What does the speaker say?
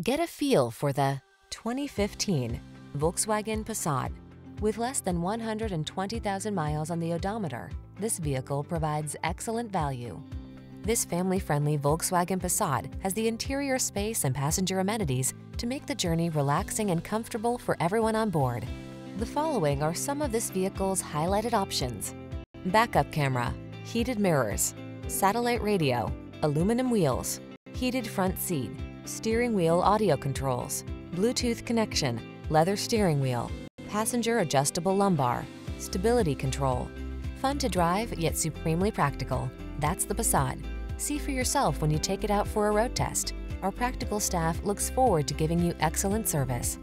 Get a feel for the 2015 Volkswagen Passat. With less than 120,000 miles on the odometer, this vehicle provides excellent value. This family-friendly Volkswagen Passat has the interior space and passenger amenities to make the journey relaxing and comfortable for everyone on board. The following are some of this vehicle's highlighted options. Backup camera, heated mirrors, satellite radio, aluminum wheels, heated front seat, steering wheel audio controls, Bluetooth connection, leather steering wheel, passenger adjustable lumbar, stability control. Fun to drive, yet supremely practical. That's the Passat. See for yourself when you take it out for a road test. Our practical staff looks forward to giving you excellent service.